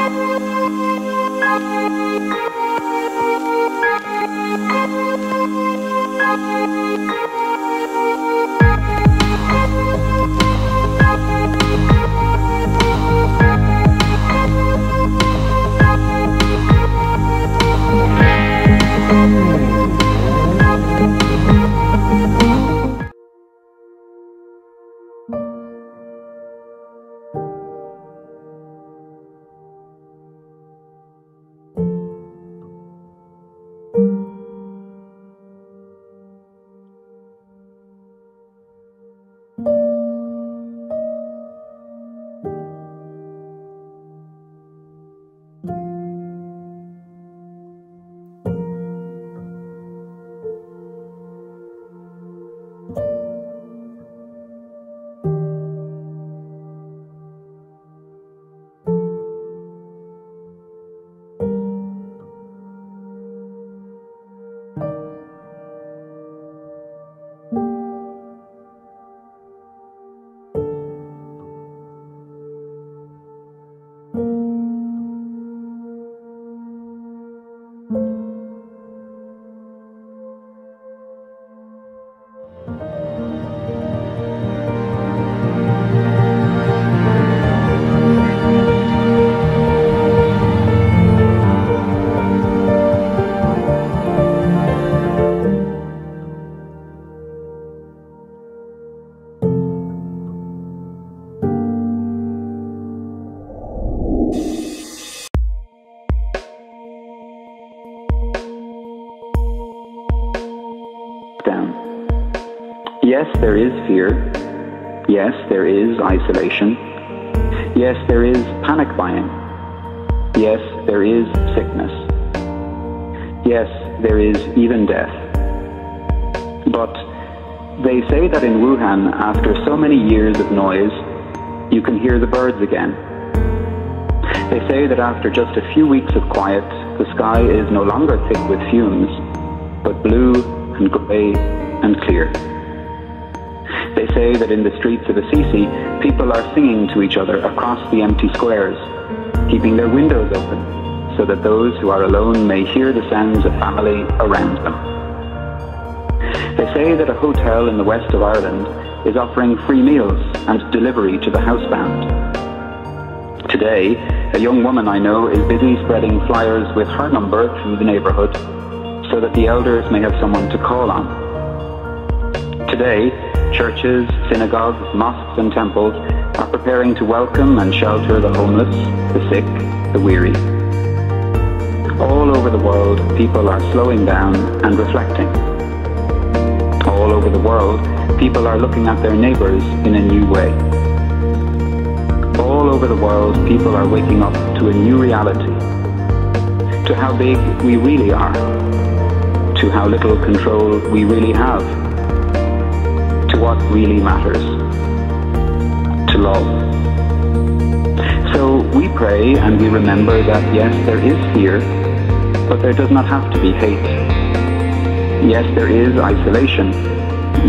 Thank you. Yes, there is fear. Yes, there is isolation. Yes, there is panic buying. Yes, there is sickness. Yes, there is even death. But they say that in Wuhan, after so many years of noise, you can hear the birds again. They say that after just a few weeks of quiet, the sky is no longer thick with fumes, but blue and grey and clear. Say that in the streets of Assisi, people are singing to each other across the empty squares, keeping their windows open so that those who are alone may hear the sounds of family around them. They say that a hotel in the west of Ireland is offering free meals and delivery to the housebound. Today, a young woman I know is busy spreading flyers with her number through the neighbourhood so that the elders may have someone to call on. Today, Churches, synagogues, mosques and temples are preparing to welcome and shelter the homeless, the sick, the weary. All over the world, people are slowing down and reflecting. All over the world, people are looking at their neighbours in a new way. All over the world, people are waking up to a new reality, to how big we really are, to how little control we really have what really matters to love. So we pray and we remember that yes, there is fear, but there does not have to be hate. Yes, there is isolation,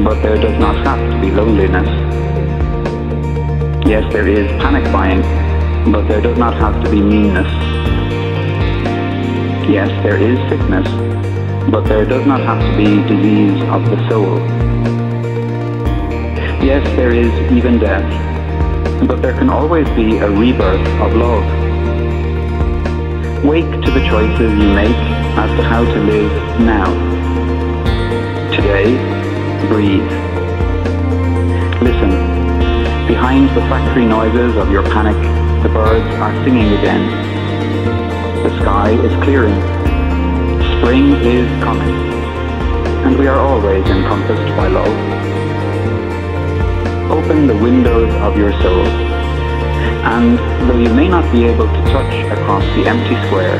but there does not have to be loneliness. Yes, there is panic buying, but there does not have to be meanness. Yes, there is sickness, but there does not have to be disease of the soul. Yes, there is even death, but there can always be a rebirth of love. Wake to the choices you make as to how to live now. Today, breathe. Listen. Behind the factory noises of your panic, the birds are singing again. The sky is clearing. Spring is coming. And we are always encompassed by love open the windows of your soul. And though you may not be able to touch across the empty square,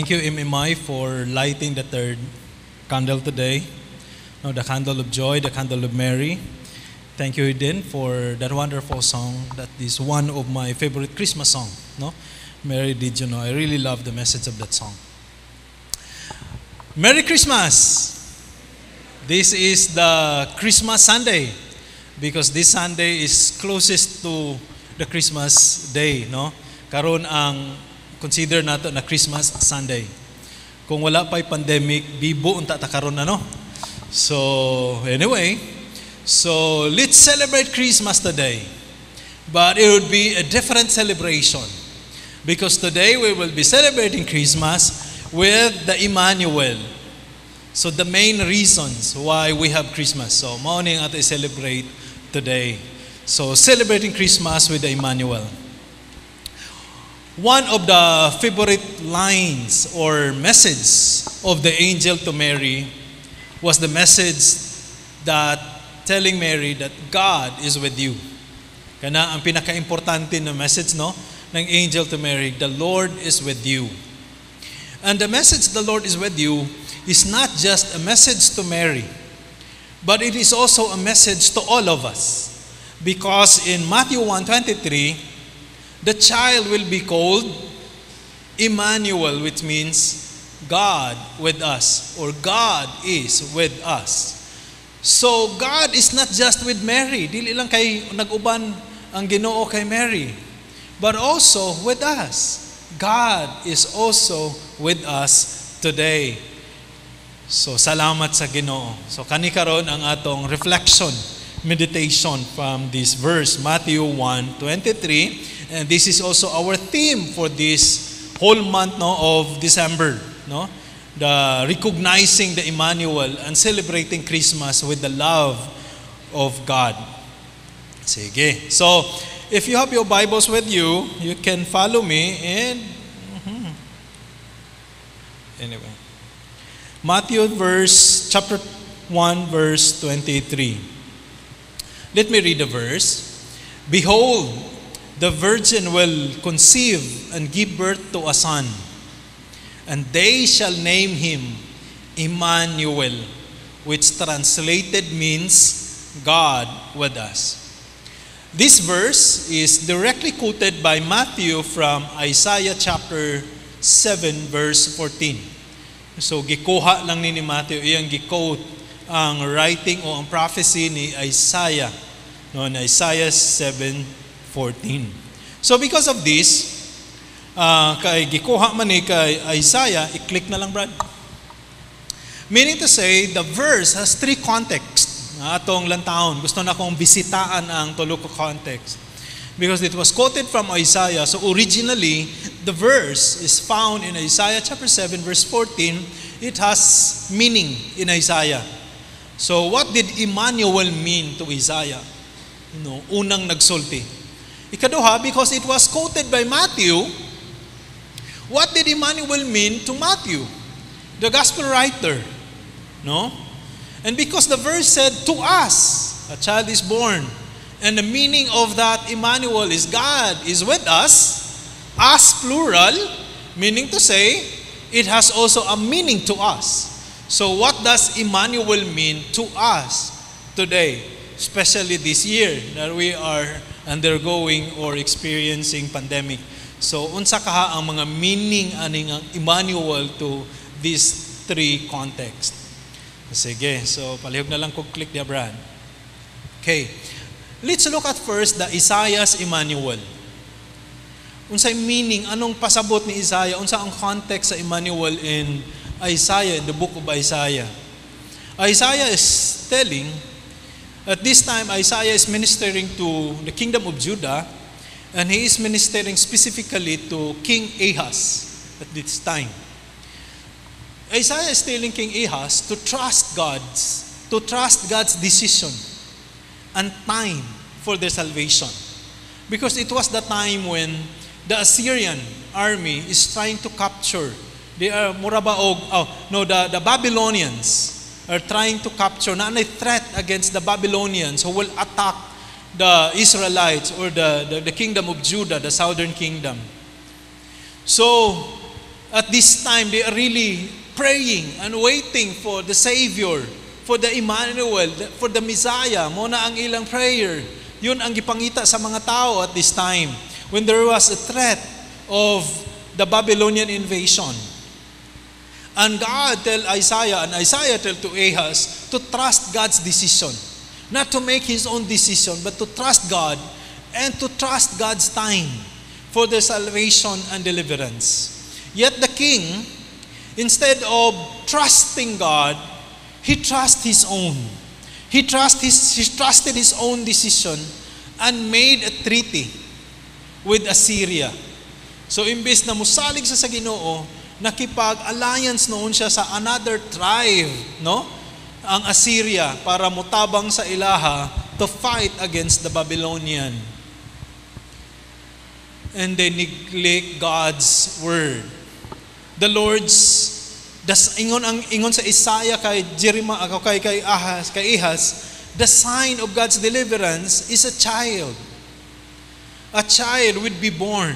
Thank you, MMI, for lighting the third candle today. No, the candle of joy, the candle of Mary. Thank you, Eden, for that wonderful song. That is one of my favorite Christmas song. No, Mary, did you know? I really love the message of that song. Merry Christmas! This is the Christmas Sunday because this Sunday is closest to the Christmas day, no? Karon ang consider nato na Christmas Sunday. Kung wala pa'y pandemic, bibo unta ta karon na, no? So, anyway, so let's celebrate Christmas today. But it would be a different celebration because today we will be celebrating Christmas with the Emmanuel. So the main reasons why we have Christmas. So morning at celebrate today. So celebrating Christmas with the Emmanuel. One of the favorite lines or message of the angel to Mary was the message that telling Mary that God is with you. Kana ang pinaka-importante na message no ng angel to Mary, the Lord is with you. And the message the Lord is with you is not just a message to Mary, but it is also a message to all of us. Because in Matthew 1:23, the child will be called Emmanuel, which means God with us, or God is with us. So God is not just with Mary, dili lang kay naguban ang Ginoo kay Mary, but also with us. God is also with us today. So salamat sa Ginoo. So kani karon ang atong reflection, meditation from this verse Matthew 1:23 and this is also our theme for this whole month no of December, no? The recognizing the Emmanuel and celebrating Christmas with the love of God. Sige. So, if you have your Bibles with you, you can follow me and Mhm. anyway. Matthew verse chapter 1 verse 23. Let me read the verse. Behold, the virgin will conceive and give birth to a son, and they shall name him Emmanuel, which translated means God with us. This verse is directly quoted by Matthew from Isaiah chapter 7 verse 14. So gikuha lang ni ni Matthew iyang gi-quote ang writing o ang prophecy ni Isaiah no Isaiah 7:14. So because of this, uh, kay gikuha man ni kay Isaiah, i-click na lang Brad. Meaning to say, the verse has three contexts na atong lantahon. Gusto na kong bisitaan ang tulo ko context. Because it was quoted from Isaiah. So originally, the verse is found in Isaiah chapter 7 verse 14. It has meaning in Isaiah. So what did Emmanuel mean to Isaiah? No, unang nagsulti. Ikaduha, because it was quoted by Matthew, what did Emmanuel mean to Matthew, the gospel writer? No? And because the verse said, to us, a child is born. And the meaning of that Emmanuel is God is with us, us plural, meaning to say, it has also a meaning to us. So what does Emmanuel mean to us today, especially this year that we are undergoing or experiencing pandemic? So unsa kaha ang mga meaning aning ang Emmanuel to these three contexts? Sige, so palihog na lang kog click dia Brad. Okay. Let's look at first the Isaiah's Emmanuel. Unsay meaning, anong pasabot ni Isaiah? Unsa ang context sa Emmanuel in Isaiah, in the book of Isaiah? Isaiah is telling, at this time Isaiah is ministering to the kingdom of Judah, and he is ministering specifically to King Ahaz at this time. Isaiah is telling King Ahaz to trust God's, to trust God's decision and time for their salvation. Because it was the time when the Assyrian army is trying to capture. They are murabaog, oh, no, the, the Babylonians are trying to capture, na a threat against the Babylonians who will attack the Israelites or the, the, the kingdom of Judah, the southern kingdom. So, at this time they are really praying and waiting for the Savior, for the Emmanuel, for the Messiah. Mo na ang ilang prayer. Yun ang gipangita sa mga tao at this time when there was a threat of the Babylonian invasion. And God tell Isaiah and Isaiah tell to Ahaz to trust God's decision. Not to make his own decision, but to trust God and to trust God's time for the salvation and deliverance. Yet the king, instead of trusting God, he trusted his own. He, trust his, he trusted his own decision and made a treaty with Assyria. So imbes na musalig sa sa Ginoo, nakipag-alliance noon siya sa another tribe, no? Ang Assyria para mutabang sa ilaha to fight against the Babylonian. And they neglect God's word. The Lord's das ingon ang ingon sa Isaiah kay Jeremiah kay kay Ahaz kay Ahaz the sign of God's deliverance is a child a child would be born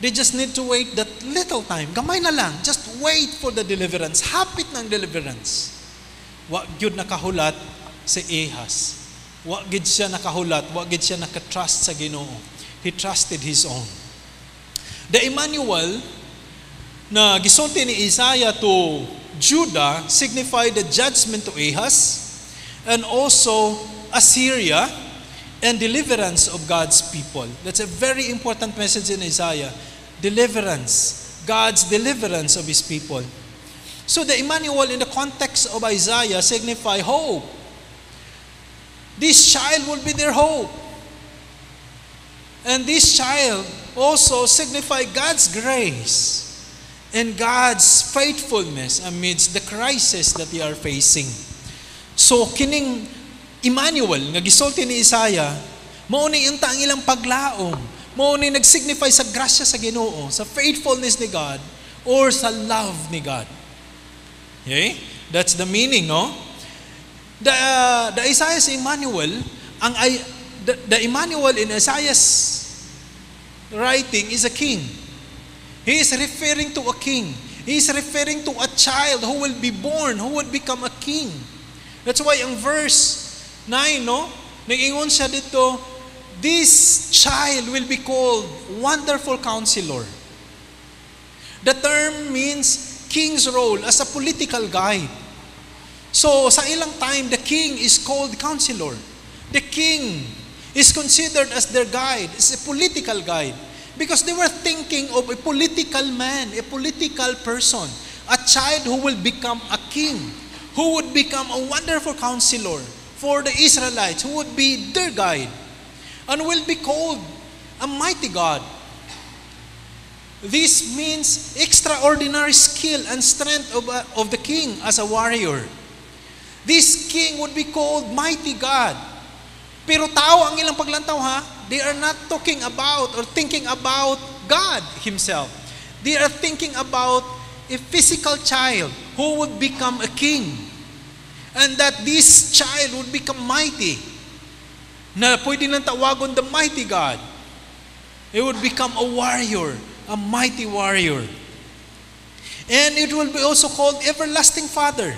They just need to wait that little time. Gamay na lang. Just wait for the deliverance. Hapit ng deliverance. Wa gyud nakahulat si Ahaz. Wa gid siya nakahulat, wa gid siya nakatrust sa Ginoo. He trusted his own. The Emmanuel na gisulti ni Isaiah to Judah signify the judgment to Ahaz and also Assyria and deliverance of God's people. That's a very important message in Isaiah. Deliverance. God's deliverance of His people. So the Emmanuel in the context of Isaiah signify hope. This child will be their hope. And this child also signify God's grace and God's faithfulness amidst the crisis that they are facing. So kining Emmanuel nga gisulti ni Isaiah, mao ni unta ang ilang paglaom, mao ni nagsignify sa grasya sa Ginoo, sa faithfulness ni God or sa love ni God. Okay? That's the meaning, no? The uh, the Isaiah sa Emmanuel, ang I, the, the Emmanuel in Isaiah's writing is a king. He is referring to a king. He is referring to a child who will be born, who would become a king. That's why ang verse 9, no? Nag-ingon siya dito, this child will be called Wonderful Counselor. The term means king's role as a political guide. So, sa ilang time, the king is called counselor. The king is considered as their guide, is a political guide. Because they were thinking of a political man, a political person, a child who will become a king, who would become a wonderful counselor for the Israelites, who would be their guide, and will be called a mighty God. This means extraordinary skill and strength of, uh, of the king as a warrior. This king would be called mighty God. Pero tao ang ilang paglantaw ha, they are not talking about or thinking about God himself. They are thinking about a physical child who would become a king. And that this child would become mighty. Na pwede nang tawagon the mighty God. It would become a warrior, a mighty warrior. And it will be also called everlasting father.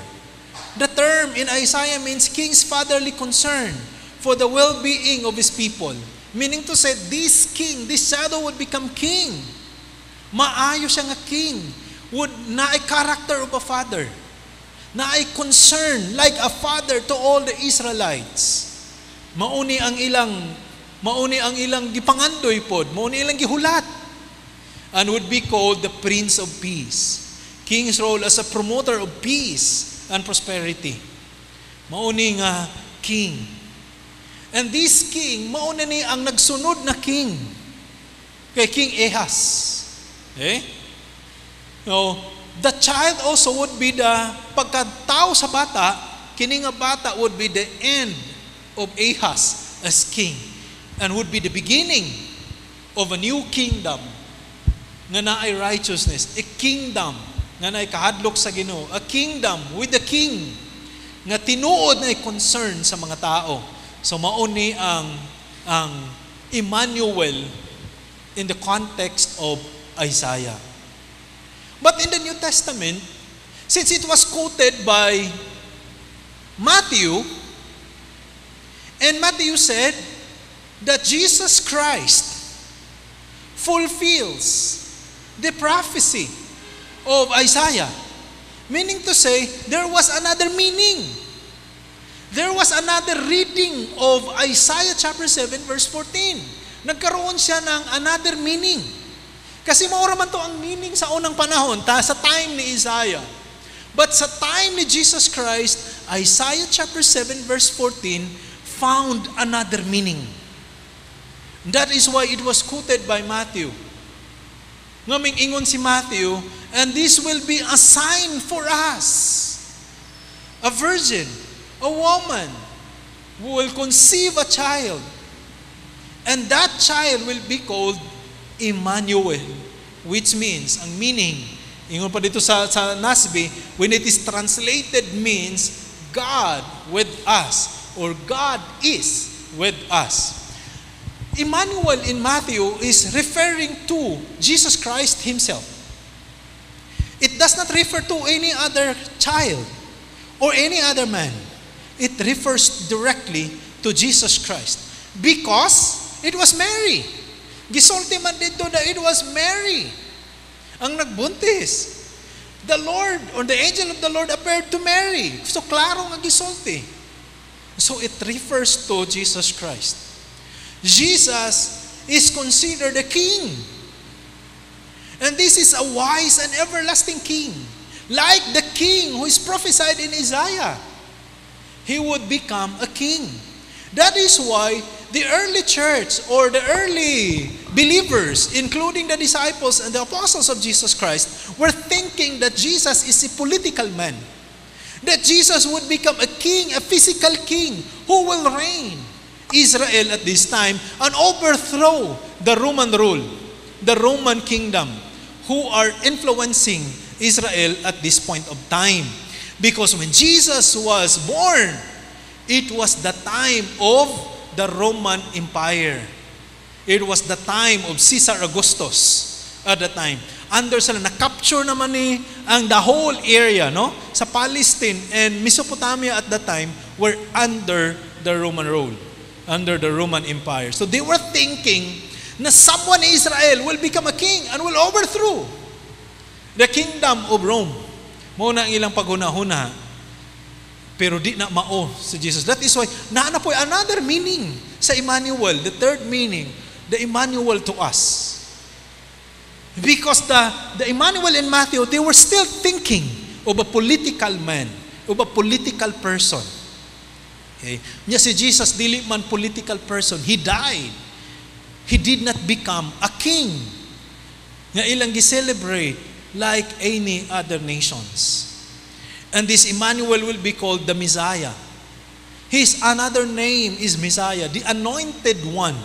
The term in Isaiah means king's fatherly concern for the well-being of his people. Meaning to say, this king, this shadow would become king. Maayo siya nga king. Would na a character of a father. Na ay concern like a father to all the Israelites. Mauni ang ilang mauni ang ilang gipangandoy pod, mauni ilang gihulat. And would be called the Prince of Peace. King's role as a promoter of peace and prosperity. Mauni nga king. And this king, mauna ni ang nagsunod na king. Kay King Ahaz. Eh? No, the child also would be the pagkatao sa bata, kini nga bata would be the end of Ahaz as king and would be the beginning of a new kingdom nga naay righteousness, a kingdom nga naay kahadlok sa Ginoo, a kingdom with the king nga tinuod na concern sa mga tao. So mauni ang ang Emmanuel in the context of Isaiah. But in the New Testament, since it was quoted by Matthew, and Matthew said that Jesus Christ fulfills the prophecy of Isaiah. Meaning to say, there was another meaning. There was another reading of Isaiah chapter 7 verse 14. Nagkaroon siya ng another meaning. Kasi maura man to ang meaning sa unang panahon, ta, sa time ni Isaiah. But sa time ni Jesus Christ, Isaiah chapter 7 verse 14 found another meaning. That is why it was quoted by Matthew. Ngaming ingon si Matthew, and this will be a sign for us. A virgin, a woman, who will conceive a child. And that child will be called Emmanuel, which means, ang meaning, ingon pa dito sa, sa Nasby, when it is translated means God with us, or God is with us. Emmanuel in Matthew is referring to Jesus Christ Himself. It does not refer to any other child or any other man. It refers directly to Jesus Christ because it was Mary. Gisulti man dito na it was Mary ang nagbuntis. The Lord or the angel of the Lord appeared to Mary. So klaro nga gisulti. So it refers to Jesus Christ. Jesus is considered a king. And this is a wise and everlasting king. Like the king who is prophesied in Isaiah. He would become a king. That is why the early church or the early believers, including the disciples and the apostles of Jesus Christ, were thinking that Jesus is a political man. That Jesus would become a king, a physical king, who will reign Israel at this time and overthrow the Roman rule, the Roman kingdom, who are influencing Israel at this point of time. Because when Jesus was born, it was the time of the Roman Empire. It was the time of Caesar Augustus at the time. Under sila, na-capture naman ni ang the whole area, no? Sa Palestine and Mesopotamia at that time were under the Roman rule under the Roman Empire. So they were thinking na someone in Israel will become a king and will overthrow the kingdom of Rome. Muna ang ilang paghuna-huna. Pero di na mao si Jesus. That is why, naana po another meaning sa Emmanuel, the third meaning, the Emmanuel to us. Because the, the Emmanuel in Matthew, they were still thinking of a political man, of a political person. Okay? Nya si Jesus, dili man political person. He died. He did not become a king. Nga ilang gi-celebrate like any other nations. And this Emmanuel will be called the Messiah. His another name is Messiah, the anointed one.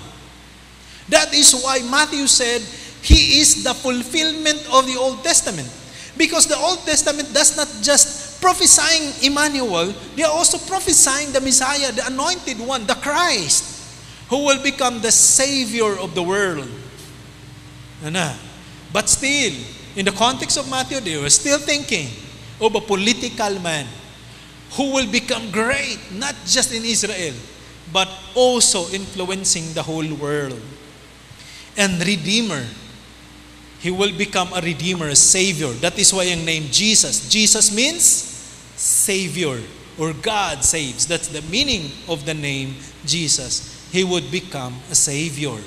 That is why Matthew said, He is the fulfillment of the Old Testament. Because the Old Testament does not just prophesying Emmanuel, they are also prophesying the Messiah, the anointed one, the Christ, who will become the Savior of the world. Ano? But still, in the context of Matthew, they were still thinking of a political man who will become great, not just in Israel, but also influencing the whole world. And Redeemer. He will become a Redeemer, a Savior. That is why ang name Jesus. Jesus means Savior or God saves. That's the meaning of the name Jesus. He would become a Savior.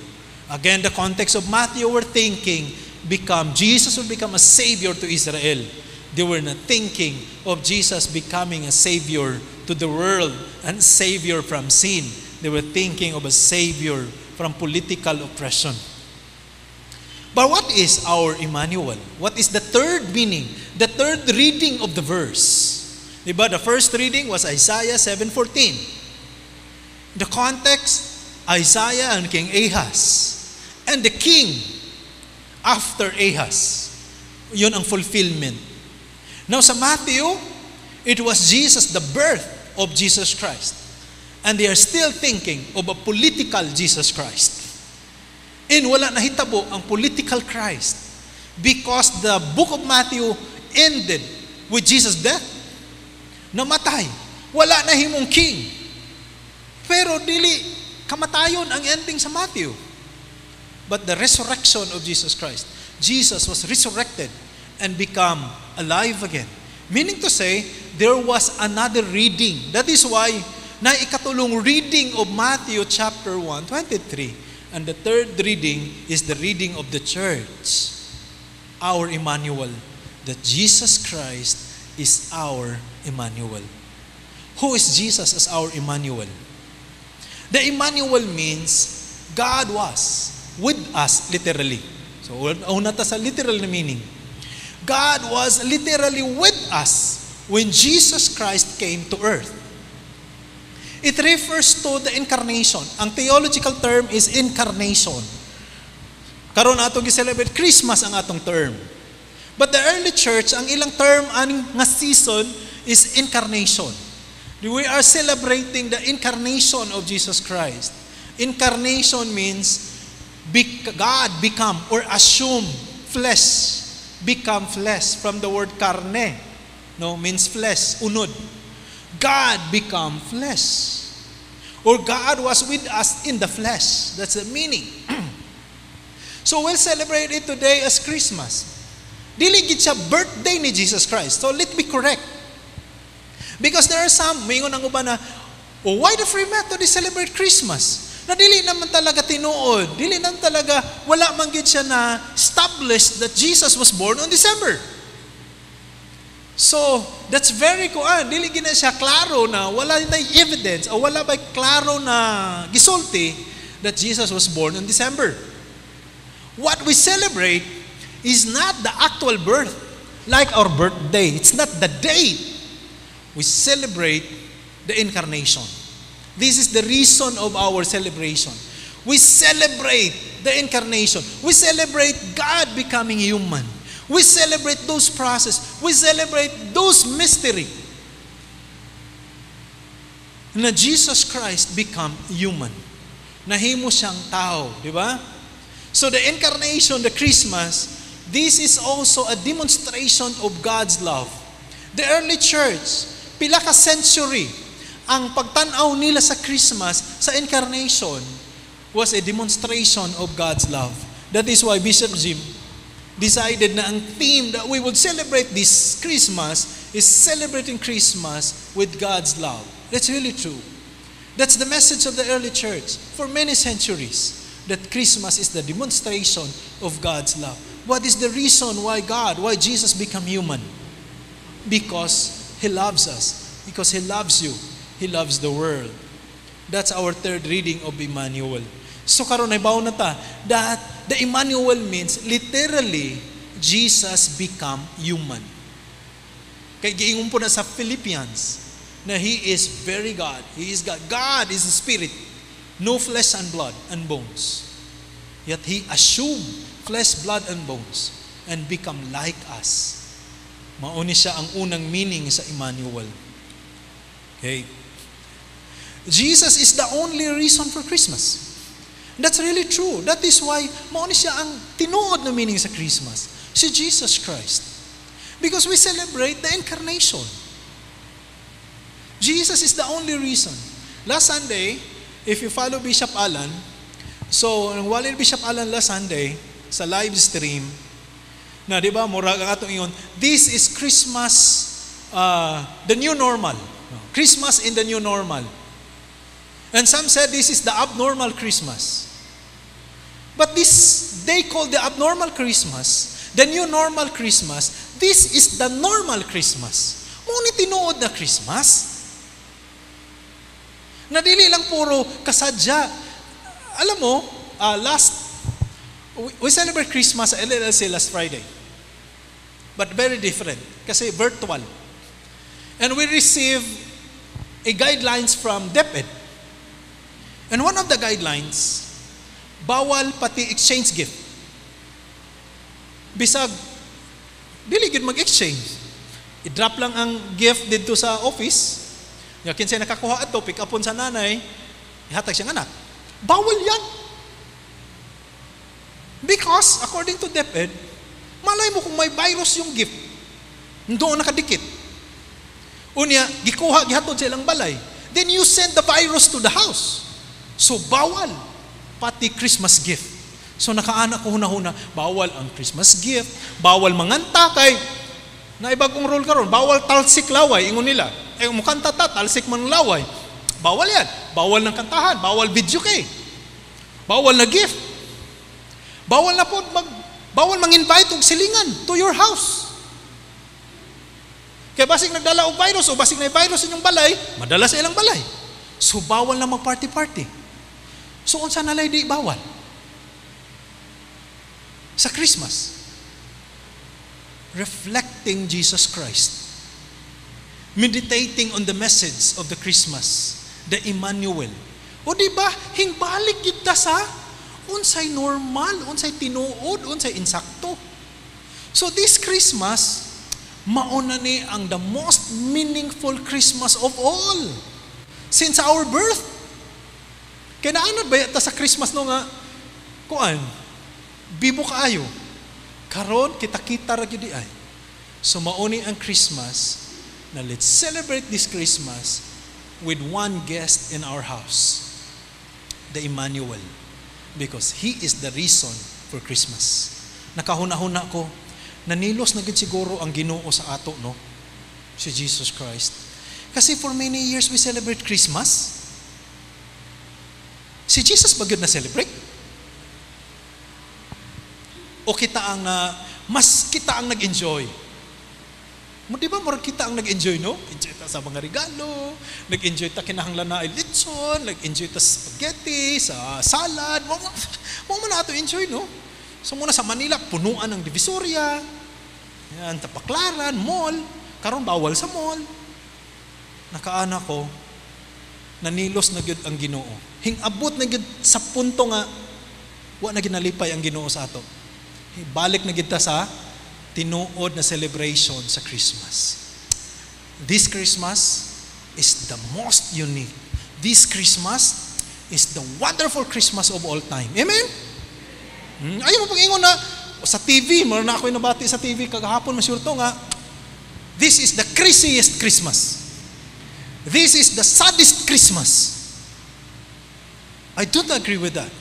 Again, the context of Matthew were thinking, become Jesus will become a Savior to Israel. They were not thinking of Jesus becoming a Savior to the world and Savior from sin. They were thinking of a Savior from political oppression. But what is our Emmanuel? What is the third meaning? The third reading of the verse. Diba? The first reading was Isaiah 7.14. The context, Isaiah and King Ahaz. And the king after Ahaz. Yun ang fulfillment. Now sa Matthew, it was Jesus, the birth of Jesus Christ. And they are still thinking of a political Jesus Christ. And wala nahitabo ang political Christ. Because the book of Matthew ended with Jesus' death. Namatay. Wala na himong king. Pero dili kamatayon ang ending sa Matthew. But the resurrection of Jesus Christ. Jesus was resurrected and become alive again. Meaning to say, there was another reading. That is why na ikatulong reading of Matthew chapter 1, 23. And the third reading is the reading of the church. Our Emmanuel. That Jesus Christ is our Emmanuel. Who is Jesus as our Emmanuel? The Emmanuel means God was with us literally. So, una ta sa literal na meaning. God was literally with us when Jesus Christ came to earth. It refers to the incarnation. Ang theological term is incarnation. Karon atong gi-celebrate Christmas ang atong term. But the early church, ang ilang term aning nga season is incarnation. We are celebrating the incarnation of Jesus Christ. Incarnation means God become or assume flesh, become flesh from the word carne. No, means flesh, unod. God become flesh. Or God was with us in the flesh. That's the meaning. so we'll celebrate it today as Christmas. Dili gid siya birthday ni Jesus Christ. So let me correct. Because there are some, mingon ang uban na, oh, why the Free Methodist celebrate Christmas? Na dili naman talaga tinuod. Dili naman talaga, wala man gid siya na established that Jesus was born on December. So, that's very kuan. Dili gina siya klaro na wala na evidence o wala ba klaro na gisulti that Jesus was born on December. What we celebrate is not the actual birth like our birthday. It's not the date. We celebrate the incarnation. This is the reason of our celebration. We celebrate the incarnation. We celebrate God becoming human. We celebrate those process. We celebrate those mystery. Na Jesus Christ become human. Nahimo siyang tao, di ba? So the incarnation, the Christmas, this is also a demonstration of God's love. The early church, pila ka century, ang pagtanaw nila sa Christmas, sa incarnation, was a demonstration of God's love. That is why Bishop Jim decided na ang theme that we would celebrate this Christmas is celebrating Christmas with God's love. That's really true. That's the message of the early church for many centuries that Christmas is the demonstration of God's love. What is the reason why God, why Jesus become human? Because He loves us. Because He loves you. He loves the world. That's our third reading of Emmanuel. So karon ay na ta that the Emmanuel means literally Jesus become human. Kay giingon po na sa Philippians na He is very God. He is God. God is a spirit. No flesh and blood and bones. Yet He assumed flesh, blood, and bones and become like us. Mauni siya ang unang meaning sa Emmanuel. Okay? Jesus is the only reason for Christmas. That's really true. That is why mauni siya ang tinuod na meaning sa Christmas. Si Jesus Christ. Because we celebrate the incarnation. Jesus is the only reason. Last Sunday, if you follow Bishop Alan, so nang wali Bishop Alan last Sunday sa live stream, na di ba, murag ang atong ingon, this is Christmas, uh, the new normal. Christmas in the new normal. And some said this is the abnormal Christmas. But this, they call the abnormal Christmas, the new normal Christmas, this is the normal Christmas. Ngunit tinuod na Christmas. Nadili lang puro kasadya. Alam mo, uh, last, we, we celebrate Christmas sa LLC last Friday. But very different. Kasi virtual. And we receive a guidelines from DepEd. And one of the guidelines, bawal pati exchange gift. Bisag, dili gid mag-exchange. I-drop lang ang gift dito sa office. Nga kinsay nakakuha ato, pick upon sa nanay, ihatag siyang anak. Bawal yan. Because, according to DepEd, Malay mo kung may virus yung gift. Doon nakadikit. Unya, gikuha, gihatod sa ilang balay. Then you send the virus to the house. So, bawal. Pati Christmas gift. So, nakaana ko huna-huna, bawal ang Christmas gift, bawal manganta kay, na ibagong rule karon bawal talsik laway, ingon nila. Eh, mukanta ta, talsik man laway. Bawal yan. Bawal ng kantahan, bawal video kay. Bawal na gift. Bawal na po mag bawal mang-invite og silingan to your house. Kaya basig nagdala og virus o basig na virus inyong balay, madala sa ilang balay. So bawal na mag-party-party. So unsa na lay di bawal? Sa Christmas, reflecting Jesus Christ. Meditating on the message of the Christmas, the Emmanuel. O di ba, hingbalik kita sa unsay normal, unsay tinuod, unsay insakto. So this Christmas, mauna ni ang the most meaningful Christmas of all. Since our birth. Kaya naanod ba yata sa Christmas no nga, kuan, bibo kaayo. Karon kita-kita ra gyud ay. So mauni ang Christmas na let's celebrate this Christmas with one guest in our house. The Emmanuel. Because he is the reason for Christmas. Nakahuna-huna ko, nanilos na gid siguro ang Ginoo sa ato no. Si Jesus Christ. Kasi for many years we celebrate Christmas. Si Jesus ba na celebrate? o kita ang uh, mas kita ang nag-enjoy. Di ba murag kita ang nag-enjoy no? Enjoy ta sa mga regalo, nag-enjoy ta kinahanglan na litson, nag-enjoy ta sa spaghetti, sa salad, mo mo man ato enjoy no? So muna sa Manila punuan ng Divisoria. Yan, tapaklaran, mall, karon bawal sa mall. Nakaana ko, nanilos na gyud ang Ginoo. Hingabot na gyud sa punto nga wa na ginalipay ang Ginoo sa ato balik na kita sa tinuod na celebration sa Christmas. This Christmas is the most unique. This Christmas is the wonderful Christmas of all time. Amen? Hmm? Ayaw mo pag-ingon na sa TV, meron na ako nabati sa TV kagahapon, masyur to nga, this is the craziest Christmas. This is the saddest Christmas. I don't agree with that.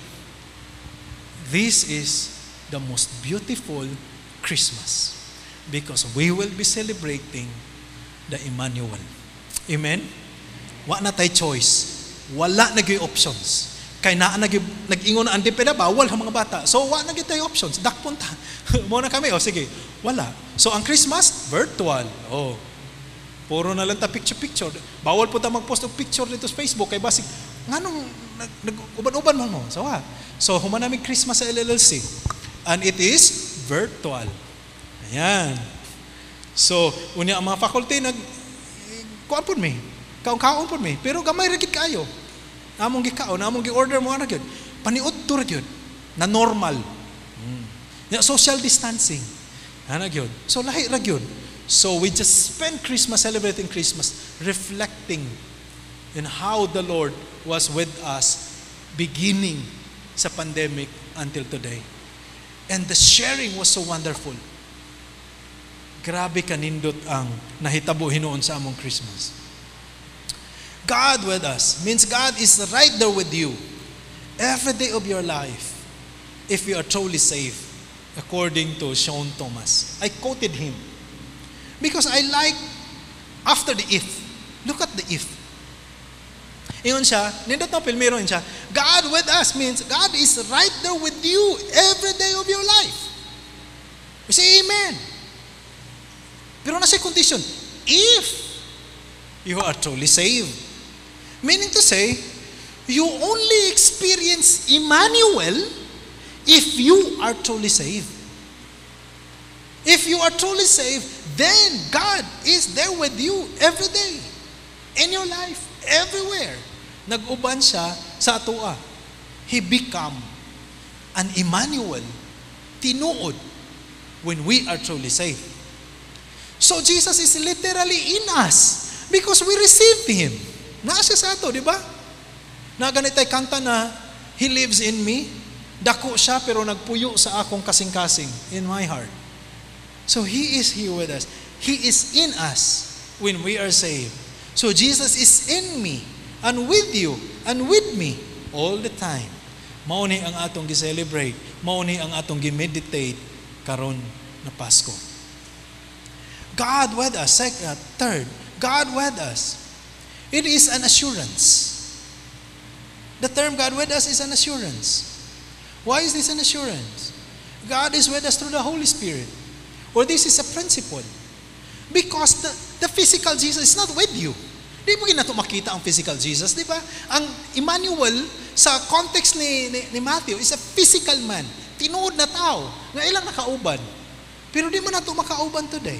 This is the most beautiful Christmas because we will be celebrating the Emmanuel. Amen? Wa na tay choice. Wala na options. Kay naa na nag-ingon ang dipeda bawal ang mga bata. So wa na tay options. Dakpon ta. Mo na kami. O sige, wala. So ang Christmas virtual. Oh. Puro na lang ta picture-picture. Bawal po ta mag-post og picture dito sa Facebook kay basig nganong nag-uban-uban mo mo. So wa. So human namin Christmas sa LLC and it is virtual. Ayan. So, unya ang mga faculty nag kuan pud mi. Kaon-kaon pud mi, pero gamay ra gid kayo. Among gikaon, among gi-order mo ana gyud. Paniudto ra gyud na normal. Hmm. Ya, social distancing. Ana gyud. So lahi ra gyud. So we just spend Christmas celebrating Christmas reflecting in how the Lord was with us beginning sa pandemic until today. And the sharing was so wonderful. Grabe kanindot ang nahitabo hinoon sa among Christmas. God with us means God is right there with you every day of your life if you are truly saved, according to Sean Thomas. I quoted him because I like after the if. Look at the if. Iyon siya, nindot na pilmiro siya, God with us means God is right there with you every day of your life. You say amen. Pero nasa condition, if you are truly saved. Meaning to say, you only experience Emmanuel if you are truly saved. If you are truly saved, then God is there with you every day. In your life, everywhere. Nag-uban siya sa atoa. He become an Emmanuel, tinuod, when we are truly saved. So Jesus is literally in us because we received Him. Naa sa ato, di ba? Na ganitay kanta na, He lives in me. Dako siya pero nagpuyo sa akong kasing-kasing in my heart. So He is here with us. He is in us when we are saved. So Jesus is in me and with you and with me all the time. Mao ni ang atong gi-celebrate. Mao ni ang atong gi-meditate karon na Pasko. God with us. Second, third, God with us. It is an assurance. The term God with us is an assurance. Why is this an assurance? God is with us through the Holy Spirit. Or this is a principle. Because the, the physical Jesus is not with you. Di mo ginato makita ang physical Jesus, di ba? Ang Emmanuel, sa context ni, ni, ni Matthew, is a physical man. Tinuod na tao, nga ilang nakauban. Pero di mo na ito makauban today.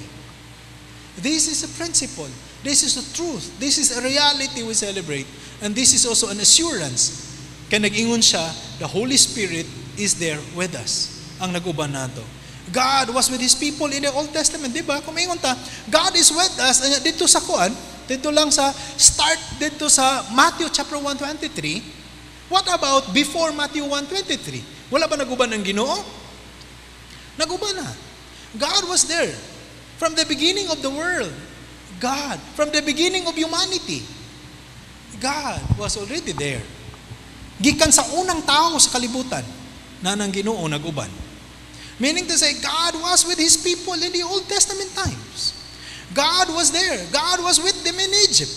This is a principle. This is the truth. This is a reality we celebrate. And this is also an assurance. Kaya nag-ingon siya, the Holy Spirit is there with us. Ang nag-uban nato. God was with His people in the Old Testament, di ba? Kung maingon ta, God is with us. Dito sa kuan, dito lang sa start dito sa Matthew chapter 123. What about before Matthew 123? Wala ba naguban ng Ginoo? Naguban na. God was there from the beginning of the world. God, from the beginning of humanity. God was already there. Gikan sa unang tao sa kalibutan na nang Ginoo naguban. Meaning to say, God was with His people in the Old Testament times. God was there. God was with them in Egypt.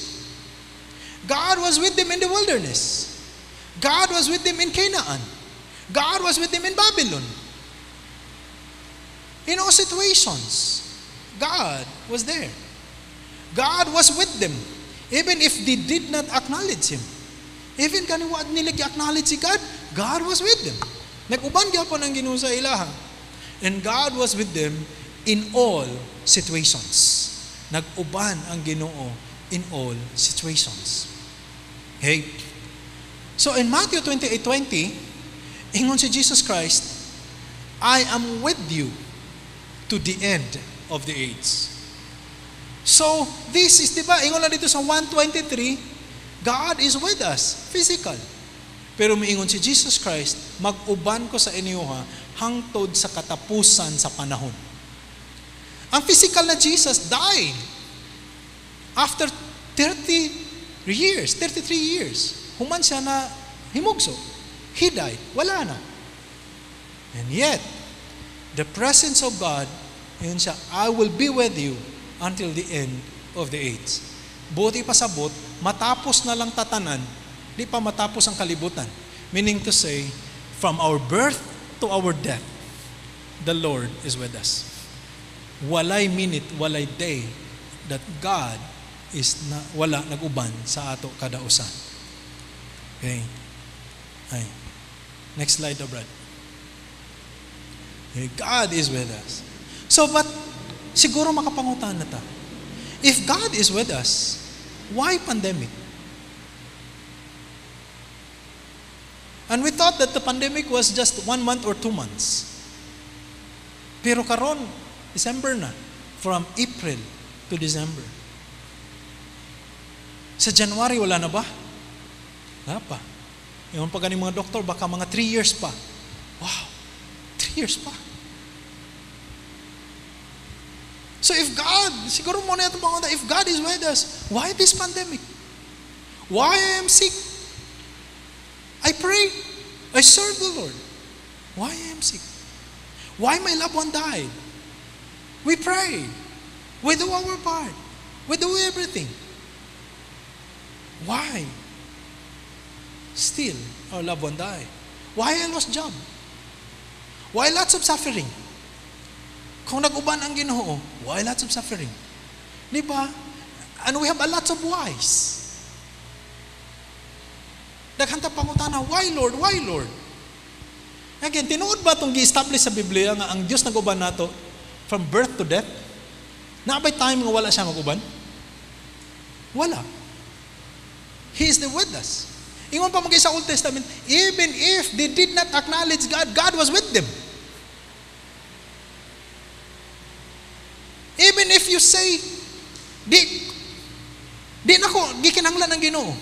God was with them in the wilderness. God was with them in Canaan. God was with them in Babylon. In all situations, God was there. God was with them. Even if they did not acknowledge Him. Even kaniwa nila acknowledge si God, God was with them. Nag-uban gyapon ang Ginoo sa ilaha. And God was with them in all situations. Nag-uban ang Ginoo in all situations. Okay? So in Matthew 28:20, ingon si Jesus Christ, I am with you to the end of the age. So, this is, di ba, ingon na dito sa 123, God is with us, physical. Pero miingon si Jesus Christ, mag-uban ko sa inyo ha, hangtod sa katapusan sa panahon. Ang physical na Jesus died after 30 years, 33 years. Human siya na himugso. He died. Wala na. And yet, the presence of God, yun siya, I will be with you until the end of the age. Buti pa sabot, matapos na lang tatanan, di pa matapos ang kalibutan. Meaning to say, from our birth to our death, the Lord is with us. Walay minute, walay day that God is na, wala nag-uban sa ato kada usan. Okay. Ay. Next slide, Brad. Okay. God is with us. So, but siguro makapangutan na ta. If God is with us, why pandemic? And we thought that the pandemic was just one month or two months. Pero karon, December na. From April to December. Sa January, wala na ba? Wala pa. Yung pag mga doktor, baka mga three years pa. Wow, three years pa. So if God, siguro mo na itong mga if God is with us, why this pandemic? Why I am sick? I pray. I serve the Lord. Why I am sick? Why my loved one died? We pray. We do our part. We do everything. Why? Still, our loved one died. Why I lost job? Why lots of suffering? Kung nag-uban ang ginoo, why lots of suffering? Di ba? And we have a lot of whys. Daghanta pangutana, why Lord? Why Lord? Again, tinuod ba itong gi-establish sa Biblia nga ang Diyos nag-uban nato from birth to death? Naabay time nga wala siya mag-uban? Wala. He is there with us. Ingon pa magay sa Old Testament, even if they did not acknowledge God, God was with them. Even if you say, di, di na ko, gikinanglan ng ginoo.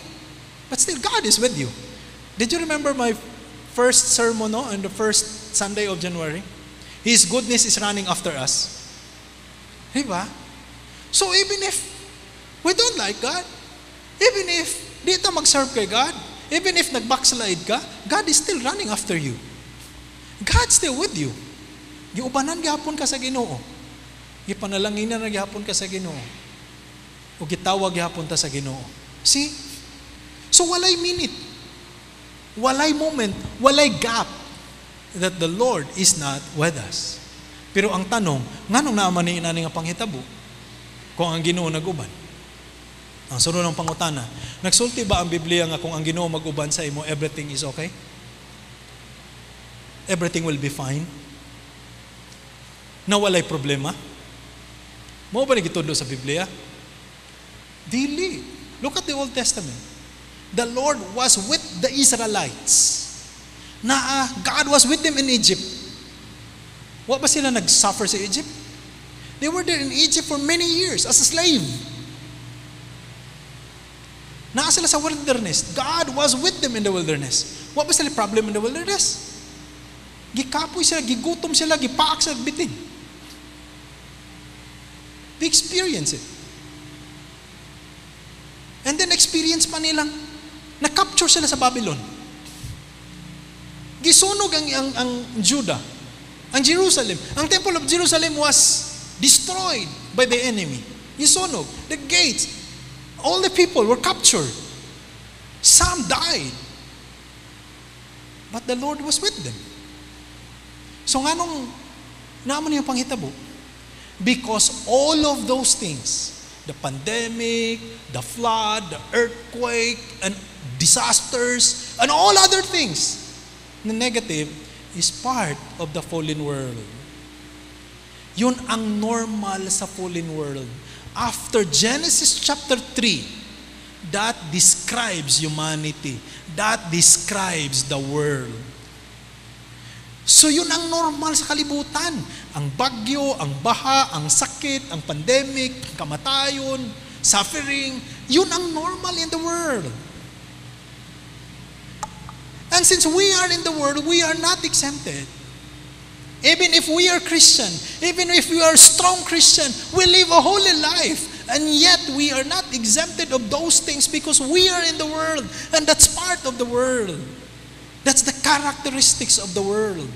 But still, God is with you. Did you remember my first sermon no, on the first Sunday of January? His goodness is running after us. Di ba? So even if we don't like God, even if di ta mag-serve kay God, even if nag-backslide ka, God is still running after you. God's still with you. Giubanan gihapon ka sa Ginoo. Gipanalanginan na gihapon ka sa Ginoo. O gitawag gihapon ta sa Ginoo. See? So walay minute, walay moment, walay gap that the Lord is not with us. Pero ang tanong, nganong naaman ni inani nga panghitabo? Kung ang Ginoo naguban. Ang sunod ng pangutana, nagsulti ba ang Biblia nga kung ang Ginoo maguban sa imo, everything is okay? Everything will be fine? Na walay problema? Mo ba nagitundo sa Biblia? Dili. Look at the Old Testament. The Lord was with the Israelites. Na ah, God was with them in Egypt. Wa ba sila nag-suffer sa Egypt? They were there in Egypt for many years as a slave. Naa sila sa wilderness. God was with them in the wilderness. What was the problem in the wilderness? Gikapoy sila, gigutom sila, gipaak sila, bitin. They experience it. And then experience pa nilang na-capture sila sa Babylon. Gisunog ang, ang, ang Judah, ang Jerusalem. Ang Temple of Jerusalem was destroyed by the enemy. Gisunog. The gates, all the people were captured. Some died. But the Lord was with them. So nga nung naman yung panghitabo, because all of those things, the pandemic, the flood, the earthquake, and disasters, and all other things, the negative is part of the fallen world. Yun ang normal sa fallen world. After Genesis chapter 3, that describes humanity. That describes the world. So yun ang normal sa kalibutan. Ang bagyo, ang baha, ang sakit, ang pandemic, kamatayon, suffering, yun ang normal in the world. And since we are in the world, we are not exempted. Even if we are Christian, even if we are strong Christian, we live a holy life. And yet we are not exempted of those things because we are in the world. And that's part of the world. That's the characteristics of the world.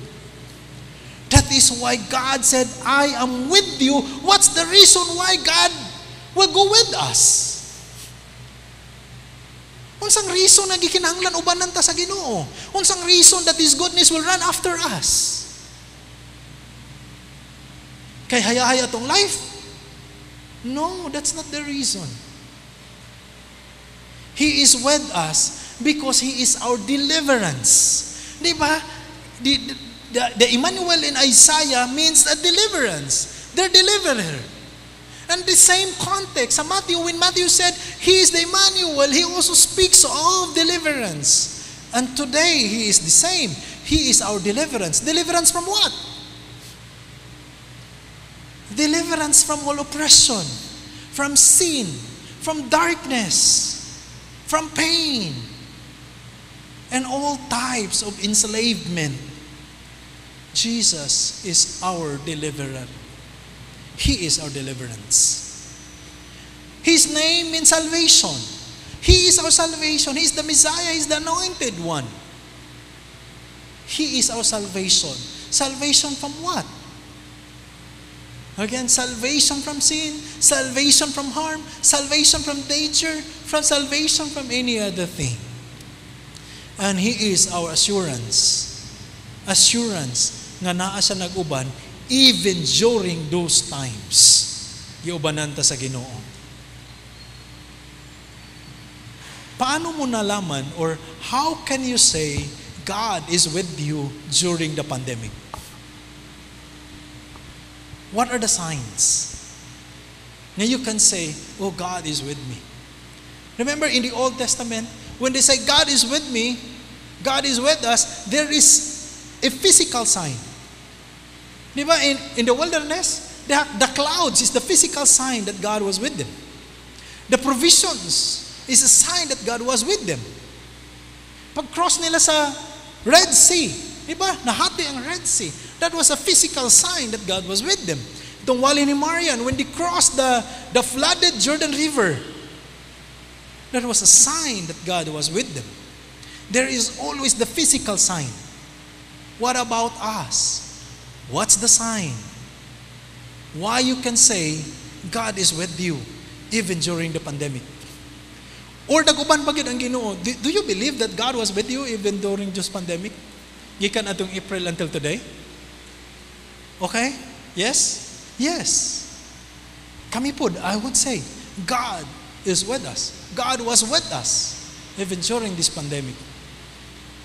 That is why God said, I am with you. What's the reason why God will go with us? Unsang reason na gikinahanglan ubanan ta sa Ginoo? Unsang reason that His goodness will run after us? Kay hayahaya tong life? No, that's not the reason. He is with us because He is our deliverance. Di ba? The, the, the Emmanuel in Isaiah means a deliverance. They're deliverer. And the same context, Matthew, when Matthew said, He is the Emmanuel, he also speaks of deliverance. And today, He is the same. He is our deliverance. Deliverance from what? Deliverance from all oppression, from sin, from darkness, from pain, and all types of enslavement. Jesus is our deliverer. He is our deliverance. His name means salvation. He is our salvation. He is the Messiah. He is the anointed one. He is our salvation. Salvation from what? Again, salvation from sin, salvation from harm, salvation from danger, from salvation from any other thing. And He is our assurance. Assurance nga naa siya nag-uban even during those times. Giubanan ta sa Ginoo. Paano mo nalaman or how can you say God is with you during the pandemic? What are the signs? Now you can say, Oh, God is with me. Remember in the Old Testament, when they say God is with me, God is with us, there is a physical sign. Di ba? In, in the wilderness, the, the clouds is the physical sign that God was with them. The provisions is a sign that God was with them. Pag-cross nila sa Red Sea, di ba? Nahati ang Red Sea. That was a physical sign that God was with them. Itong wali ni Marian, when they crossed the, the flooded Jordan River, that was a sign that God was with them. There is always the physical sign. What about us? What's the sign? Why you can say God is with you even during the pandemic? Or daguban pa ang Ginoo. Do, do you believe that God was with you even during this pandemic? Gikan atong April until today? Okay? Yes? Yes. Kami po, I would say, God is with us. God was with us even during this pandemic.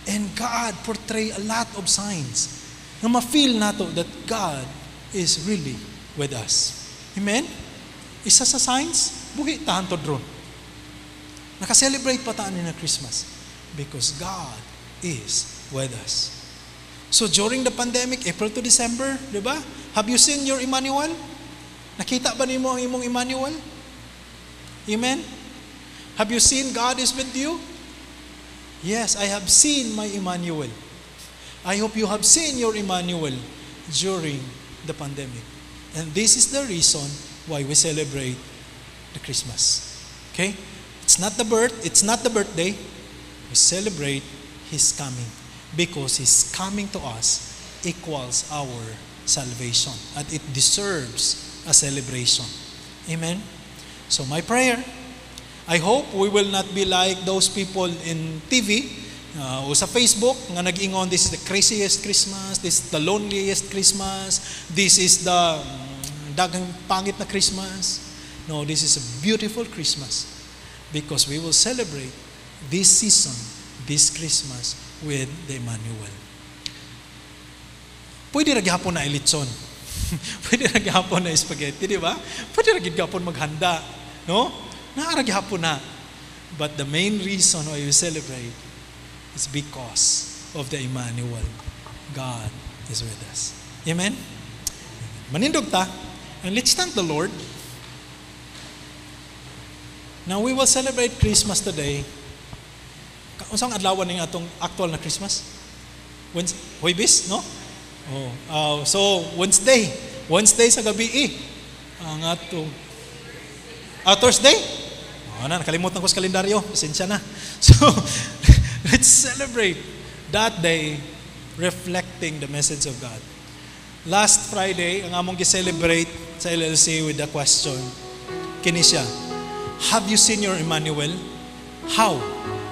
And God portray a lot of signs na ma-feel nato that God is really with us. Amen? Isa sa signs, buhi tahan to drone. Naka-celebrate pa taan na Christmas because God is with us. So during the pandemic, April to December, di ba? Have you seen your Emmanuel? Nakita ba nimo ang imong Emmanuel? Amen? Have you seen God is with you? Yes, I have seen my Emmanuel. I hope you have seen your Emmanuel during the pandemic. And this is the reason why we celebrate the Christmas. Okay? It's not the birth, it's not the birthday. We celebrate his coming because his coming to us equals our salvation and it deserves a celebration. Amen. So my prayer, I hope we will not be like those people in TV uh, o sa Facebook nga nag-ingon this is the craziest Christmas, this is the loneliest Christmas, this is the um, dagang pangit na Christmas. No, this is a beautiful Christmas because we will celebrate this season, this Christmas with the Emmanuel. Pwede ra gyapon na ilitson. Pwede ra gyapon na spaghetti, di ba? Pwede ra gyapon maghanda, no? Naara gyapon na. But the main reason why we celebrate is because of the Emmanuel. God is with us. Amen? Manindog ta. And let's thank the Lord. Now we will celebrate Christmas today. Unsang adlaw ning atong actual na Christmas? Wednesday, Huwebes, no? Oh, uh, so Wednesday, Wednesday sa gabi eh. Ang atong Ah, Thursday? Oh, na, nakalimutan ko sa kalendaryo. Pasensya na. So, let's celebrate that day reflecting the message of God. Last Friday, ang among gi-celebrate sa LLC with the question, kini Have you seen your Emmanuel? How?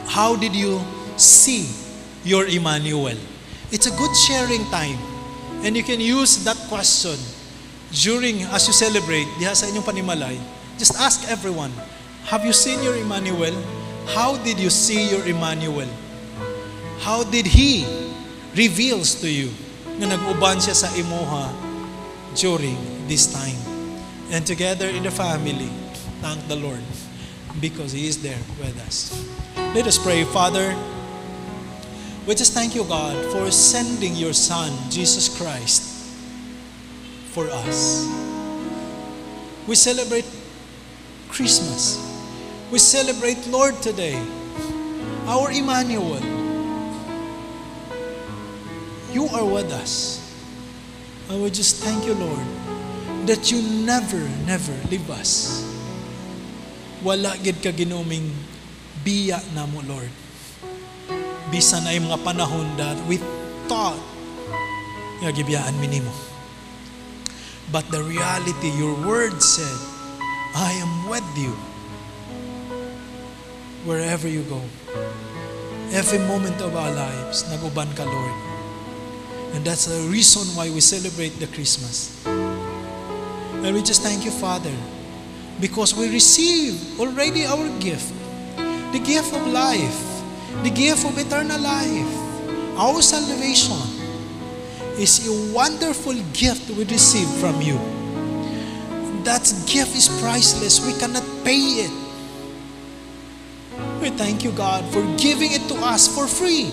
How did you see your Emmanuel? It's a good sharing time. And you can use that question during, as you celebrate, diha sa inyong panimalay. Just ask everyone, have you seen your Emmanuel? How did you see your Emmanuel? How did He reveals to you na nag-uban siya sa imuha during this time? And together in the family, thank the Lord because He is there with us. Let us pray, Father. We just thank you, God, for sending your Son, Jesus Christ, for us. We celebrate Christmas. We celebrate Lord today, our Emmanuel. You are with us. I would just thank you, Lord, that you never, never leave us. Wala gid ka ginuming biya na mo, Lord. Bisan ay mga panahon that we thought nga gibiyaan mi nimo. But the reality, your word said, I am with you wherever you go. Every moment of our lives, naguban ka, Lord. And that's the reason why we celebrate the Christmas. And we just thank you, Father, because we receive already our gift the gift of life, the gift of eternal life, our salvation is a wonderful gift we receive from you. That gift is priceless. We cannot pay it. We thank you, God, for giving it to us for free.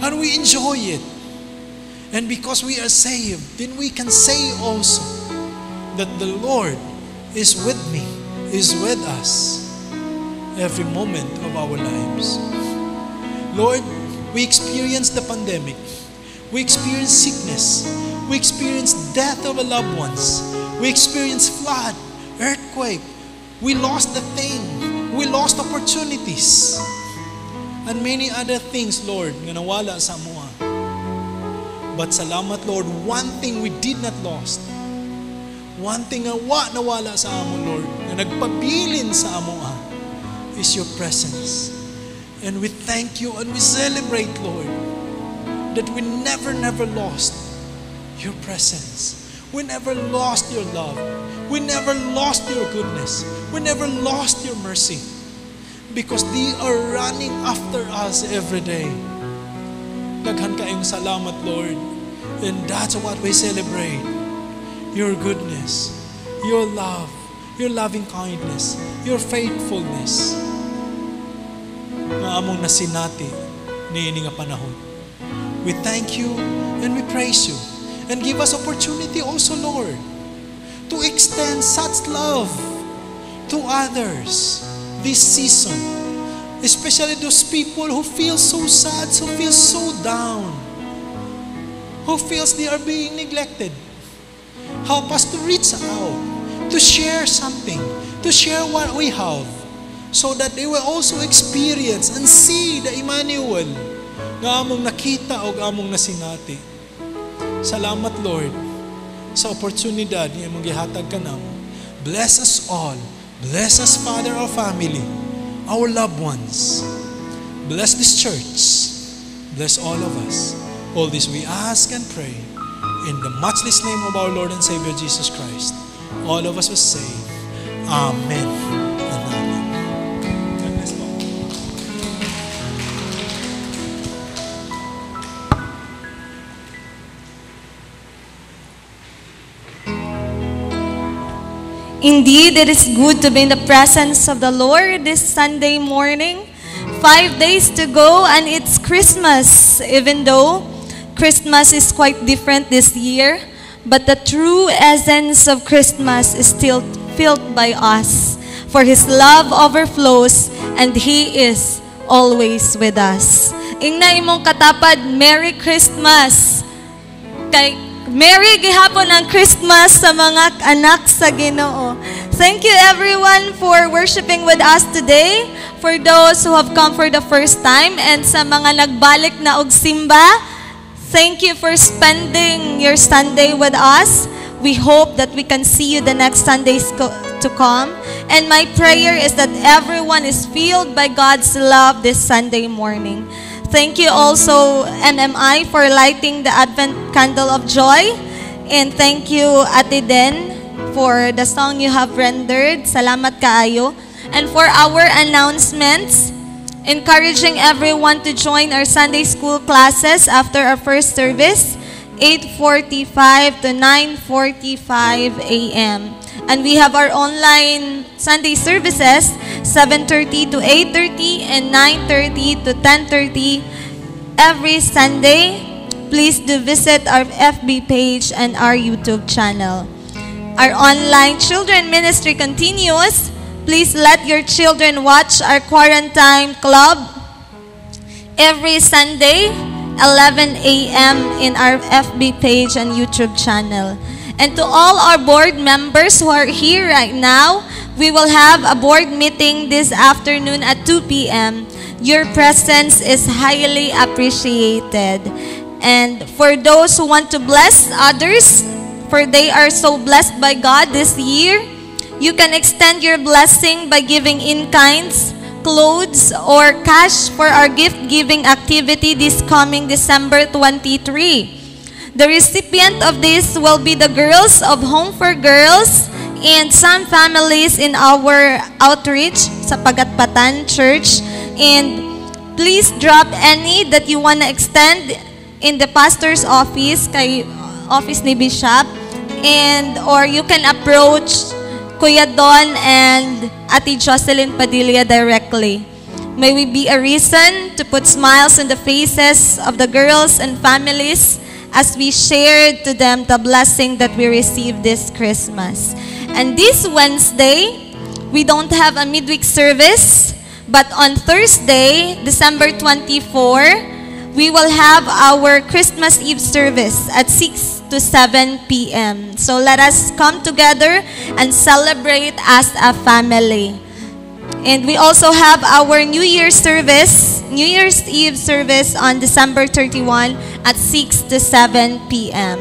And we enjoy it. And because we are saved, then we can say also that the Lord is with me, is with us every moment of our lives. Lord, we experienced the pandemic. We experience sickness. We experience death of loved ones. We experience flood, earthquake. We lost the thing. We lost opportunities. And many other things, Lord, nga nawala sa amuha. But salamat, Lord, one thing we did not lost. One thing nga wa nawala sa amo, Lord, na nagpabilin sa amuha is your presence. And we thank you and we celebrate, Lord, that we never, never lost your presence. We never lost your love. We never lost your goodness. We never lost your mercy. Because they are running after us every day. Daghan kayong salamat, Lord. And that's what we celebrate. Your goodness, your love, your loving kindness, your faithfulness. Nga among nasinati niini nga panahon. We thank you and we praise you. And give us opportunity also, Lord, to extend such love to others this season. Especially those people who feel so sad, who feel so down, who feels they are being neglected. Help us to reach out, to share something, to share what we have, so that they will also experience and see the Emmanuel nga among nakita o among nasinati. Salamat, Lord, sa oportunidad nga among gihatag ka namo. Bless us all. Bless us, Father, our family, our loved ones. Bless this church. Bless all of us. All this we ask and pray in the matchless name of our Lord and Savior Jesus Christ. All of us will say, Amen. Indeed, it is good to be in the presence of the Lord this Sunday morning. Five days to go, and it's Christmas, even though Christmas is quite different this year. But the true essence of Christmas is still felt by us. For His love overflows, and He is always with us. Ingna imong katapad, Merry Christmas! Kay Merry gihapon ang Christmas sa mga anak sa Ginoo. Thank you everyone for worshiping with us today. For those who have come for the first time and sa mga nagbalik na og simba, thank you for spending your Sunday with us. We hope that we can see you the next Sundays to come. And my prayer is that everyone is filled by God's love this Sunday morning. Thank you also, MMI, for lighting the Advent Candle of Joy. And thank you, Ate Den, for the song you have rendered. Salamat kaayo. And for our announcements, encouraging everyone to join our Sunday school classes after our first service, 8.45 to 9.45 a.m. And we have our online Sunday services, 7.30 to 8.30 and 9.30 to 10.30 every Sunday. Please do visit our FB page and our YouTube channel. Our online children ministry continues. Please let your children watch our quarantine club every Sunday, 11 a.m. in our FB page and YouTube channel. And to all our board members who are here right now, we will have a board meeting this afternoon at 2 p.m. Your presence is highly appreciated. And for those who want to bless others, for they are so blessed by God this year, you can extend your blessing by giving in kinds, clothes, or cash for our gift giving activity this coming December 23. The recipient of this will be the girls of Home for Girls and some families in our outreach sa Pagatpatan Church. And please drop any that you want to extend in the pastor's office, kay office ni Bishop. And or you can approach Kuya Don and Ate Jocelyn Padilla directly. May we be a reason to put smiles on the faces of the girls and families as we shared to them the blessing that we received this Christmas. And this Wednesday, we don't have a midweek service, but on Thursday, December 24, we will have our Christmas Eve service at 6 to 7 p.m. So let us come together and celebrate as a family. And we also have our New Year's service, New Year's Eve service on December 31 at 6 to 7 p.m.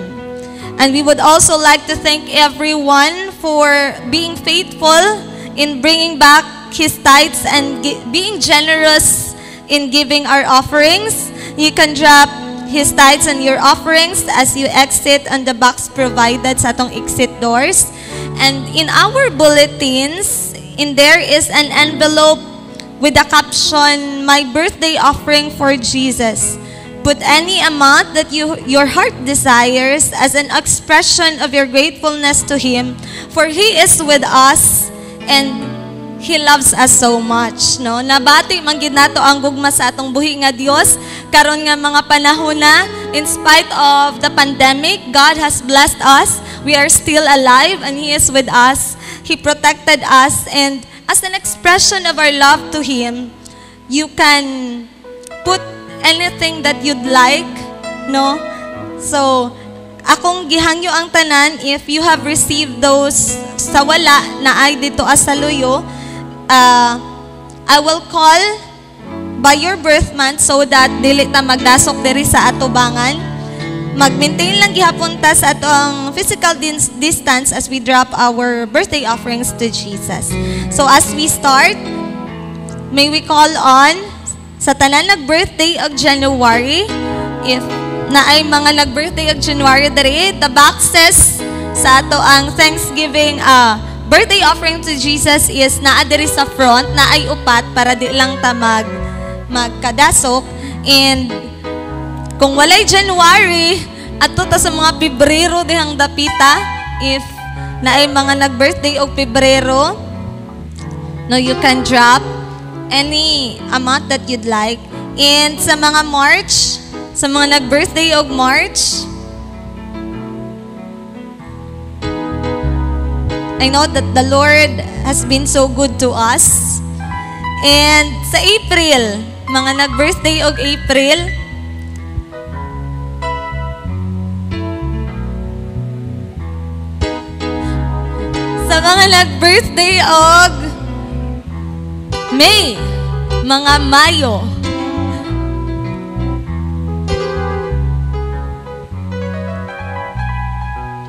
And we would also like to thank everyone for being faithful in bringing back his tithes and being generous in giving our offerings. You can drop his tithes and your offerings as you exit on the box provided sa atong exit doors. And in our bulletins, in there is an envelope with the caption, My birthday offering for Jesus. Put any amount that you, your heart desires as an expression of your gratefulness to Him, for He is with us and He loves us so much, no? Nabati man gid nato ang gugma sa atong buhi nga Dios karon nga mga panahon na in spite of the pandemic, God has blessed us. We are still alive and He is with us. He protected us and as an expression of our love to Him, you can put anything that you'd like, no? So, akong gihangyo ang tanan if you have received those sa wala na ay dito asaluyo, uh, I will call by your birth month so that dili ta magdasok diri sa atubangan. Mag-maintain lang gihapon ta sa atong physical dis- distance as we drop our birthday offerings to Jesus. So as we start, may we call on sa tanan nag-birthday og January if na ay mga nag-birthday og January diri the boxes sa ato ang Thanksgiving uh, birthday offering to Jesus is naa diri sa front na ay upat para di lang ta mag magkadasok and kung walay January ato ta sa mga Pebrero dihang dapita if na ay mga nag-birthday og Pebrero no you can drop any amount that you'd like. And sa mga March, sa mga nag-birthday og March, I know that the Lord has been so good to us. And sa April, mga nag-birthday og April, sa mga nag-birthday og May, mga Mayo.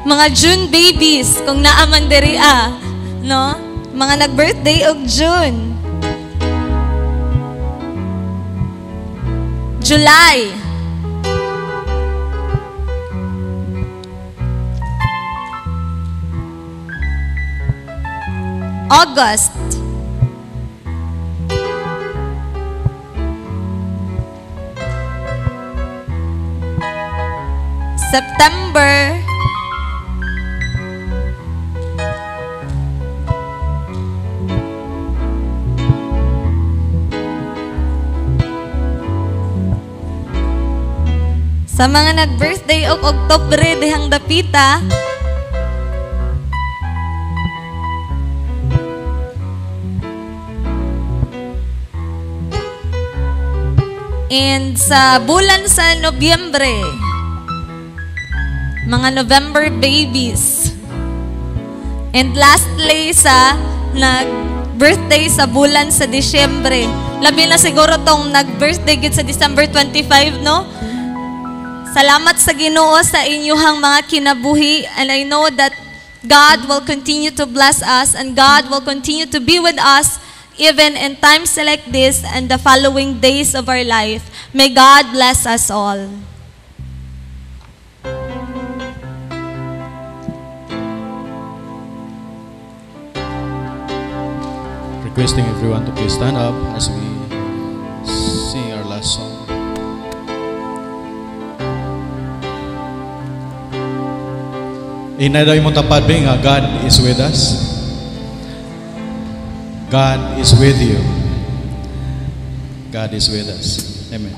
Mga June babies, kung naaman diri ah, no? Mga nag-birthday og June. July. August. September. Sa mga nag-birthday og Oktubre dihang dapita, And sa bulan sa Nobyembre, mga November babies. And lastly sa nag-birthday sa bulan sa Disyembre. Labi na siguro tong nag-birthday gid sa December 25, no? Salamat sa Ginoo sa inyuhang mga kinabuhi and I know that God will continue to bless us and God will continue to be with us even in times like this and the following days of our life. May God bless us all. Requesting everyone to please stand up as we sing our last song. Inaday mo tapad ba nga God is with us? God is with you. God is with us. Amen.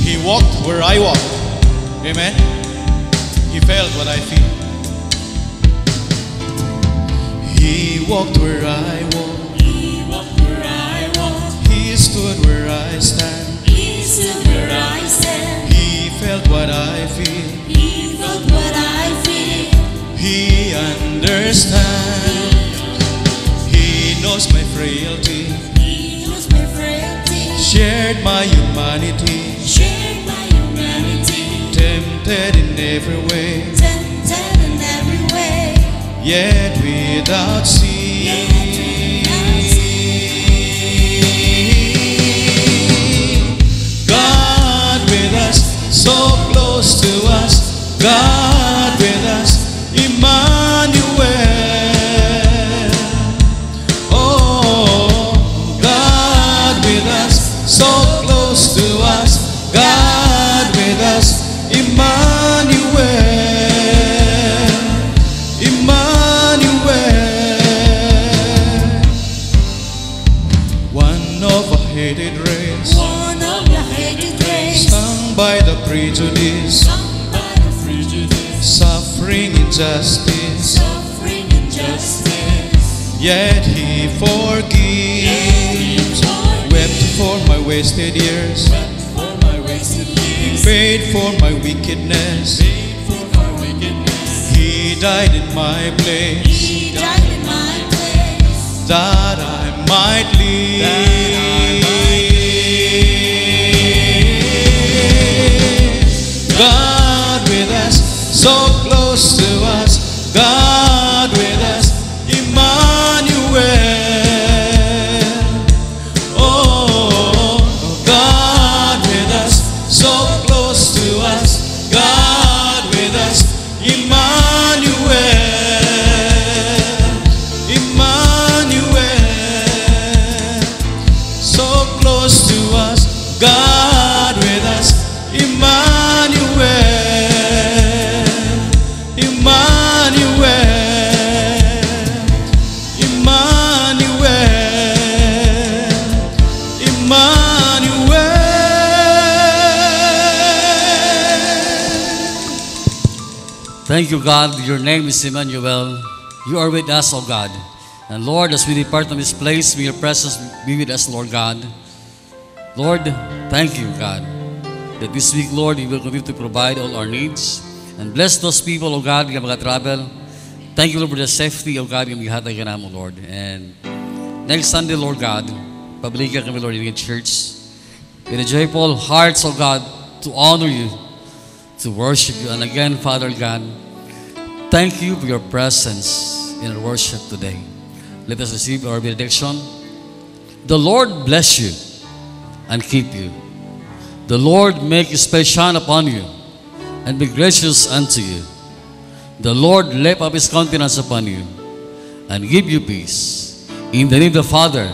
He walked where I walk. Amen. He felt what I feel. He walked where I walk. Stood where I stand. He stood where I stand. He felt what I feel. He felt what I feel. He understands. He knows my frailty. He knows my frailty. Shared my humanity. Shared my humanity. Tempted in every way. Tempted in every way. Yet without sin. God wasted years, For my wasted years. He paid for my wickedness. For my wickedness. He died in my place He died in my place. that I might live. Thank you, God. Your name is Emmanuel. You are with us, O God. And Lord, as we depart from this place, may your presence be with us, Lord God. Lord, thank you, God, that this week, Lord, you will continue to provide all our needs. And bless those people, O God, nga mga-travel. Thank you, Lord, for the safety, O God, nga maghatag ka namo, Lord. And next Sunday, Lord God, pabalika kami, Lord, in the church. With a joyful hearts, O God, to honor you, to worship you. And again, Father God, thank you for your presence in our worship today. Let us receive our benediction. The Lord bless you and keep you. The Lord make his face shine upon you and be gracious unto you. The Lord lift up his countenance upon you and give you peace. In the name of the Father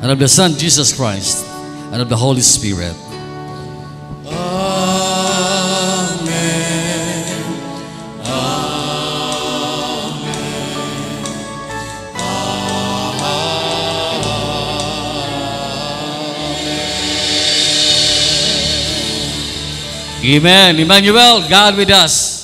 and of the Son Jesus Christ and of the Holy Spirit. Amen. Emmanuel, God with us.